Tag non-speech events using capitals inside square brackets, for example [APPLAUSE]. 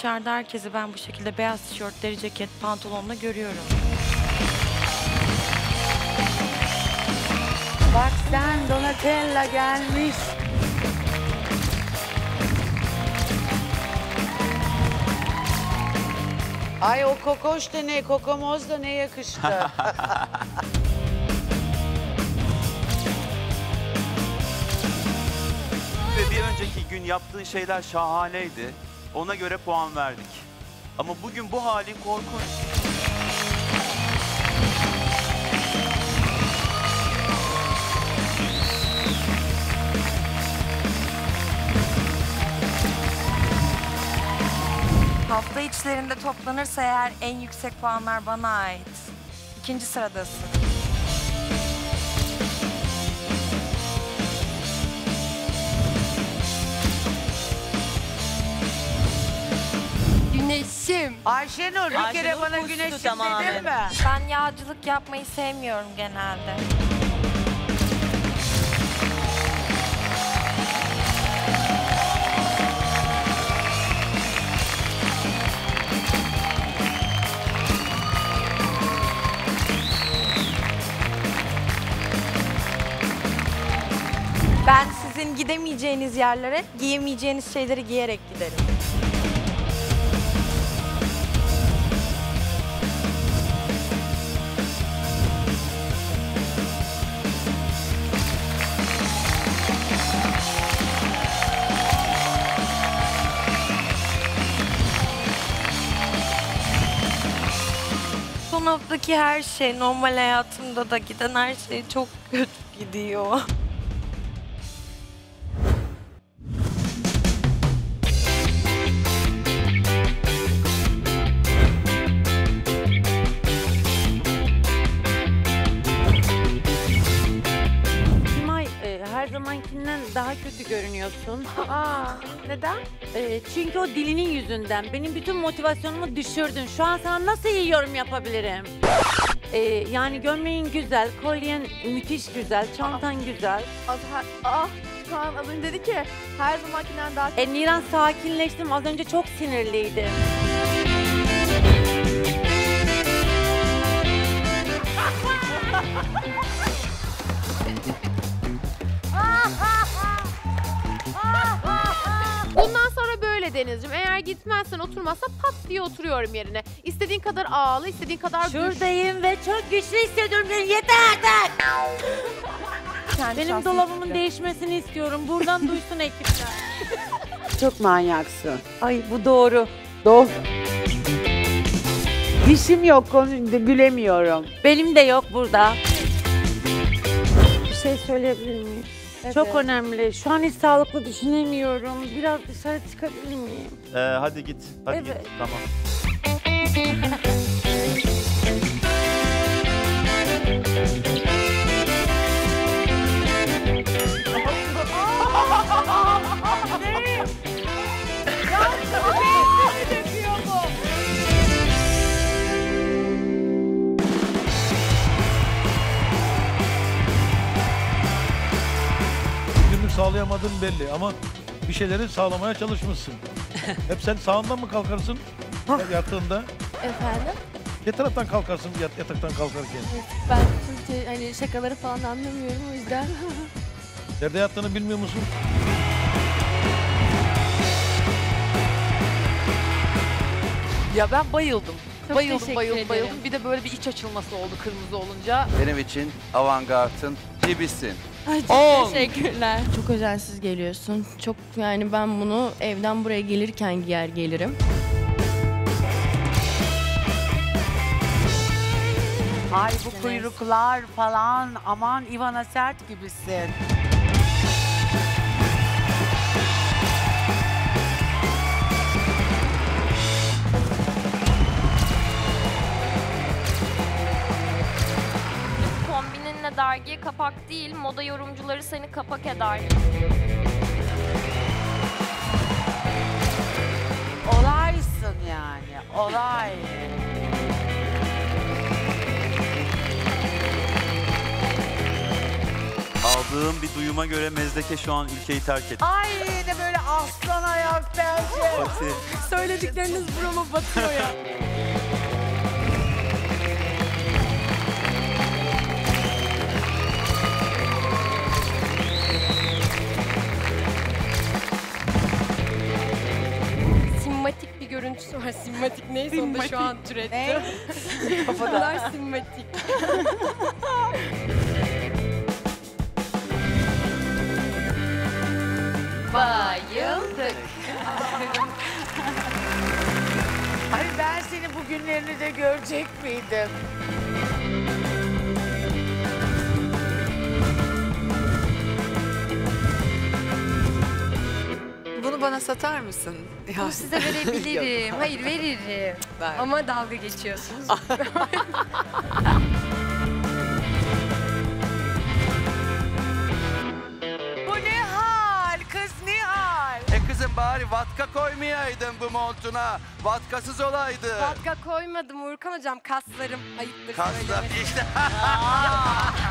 dışarıda herkesi ben bu şekilde beyaz tişört, deri ceket, pantolonla görüyorum. Bak sen Donatella gelmiş. Ay o kokoş da ne, kokomoz da ne yakıştı. Ve bir önceki gün yaptığın şeyler şahaneydi. Ona göre puan verdik. Ama bugün bu halin korkunç. Hafta içlerinde toplanırsa eğer en yüksek puanlar bana ait. İkinci sıradasın. Güneşim. Ayşenur bir kere bana güneşim dedin mi? Ben yağcılık yapmayı sevmiyorum genelde. Ben sizin gidemeyeceğiniz yerlere, giyemeyeceğiniz şeyleri giyerek giderim. Son haftaki her şey, normal hayatımda da giden her şey çok kötü gidiyor. Zamankinden daha kötü görünüyorsun. [LAUGHS] Aa, neden? E, çünkü o dilinin yüzünden benim bütün motivasyonumu düşürdün. Şu an sana nasıl iyi yorum yapabilirim? E, yani gömleğin güzel, kolyen müthiş güzel, çantan güzel. Az, her, ah, şu an az önce dedi ki her zamankinden daha E, Niran sakinleştim. Az önce çok sinirliydim. [LAUGHS] Denizciğim. Eğer gitmezsen oturmazsa pat diye oturuyorum yerine. İstediğin kadar ağla, istediğin kadar düş. Şuradayım ve çok güçlü hissediyorum. beni. Yeter artık! [LAUGHS] Benim dolabımın değişmesini istiyorum. Buradan duysun ekipler. [LAUGHS] Çok manyaksın. Ay bu doğru. Doğru. Dişim yok, konu, gülemiyorum. Benim de yok burada. Bir şey söyleyebilir miyim? Çok önemli. Şu an hiç sağlıklı düşünemiyorum. Biraz dışarı çıkabilir miyim? Ee, hadi git. Hadi Evet. git. Tamam. [LAUGHS] Günlük sağlayamadığın belli ama bir şeyleri sağlamaya çalışmışsın. [LAUGHS] Hep sen sağından mı kalkarsın yattığında? Efendim? Ne taraftan kalkarsın yat, yataktan kalkarken? Ben Türkçe hani şakaları falan anlamıyorum o yüzden. [LAUGHS] Nerede yattığını bilmiyor musun? Ya ben bayıldım. Çok bayıldım, teşekkür bayıldım, ederim. bayıldım. Bir de böyle bir iç açılması oldu kırmızı olunca. Benim için avantgardın dibisin. Ay çok On. teşekkürler. Çok özensiz geliyorsun. Çok yani ben bunu evden buraya gelirken giyer gelirim. Ay bu kuyruklar falan aman Ivana Sert gibisin. Dergiye kapak değil, moda yorumcuları seni kapak eder. Olaysın yani, olay. Aldığım bir duyuma göre Mezdeke şu an ülkeyi terk etti. Ay ne böyle aslan ayak bence. Fatih. Söyledikleriniz burama batıyor ya. Simmatik neyse onu da şu an türetti. Ne? [LAUGHS] Bunlar simmatik. [LAUGHS] Bayıldık. [LAUGHS] Ay ben seni bugünlerini de görecek miydim? Bunu bana satar mısın? Ya, Bunu size verebilirim. [LAUGHS] Hayır veririm. ver. Ama dalga geçiyorsunuz. [LAUGHS] Bu ne hal kız Nihal? E kızım bari vatka koymayaydın bu montuna. Vatkasız olaydı. Vodka koymadım Urkan hocam. Kaslarım ayıptır Kaslar işte. [LAUGHS]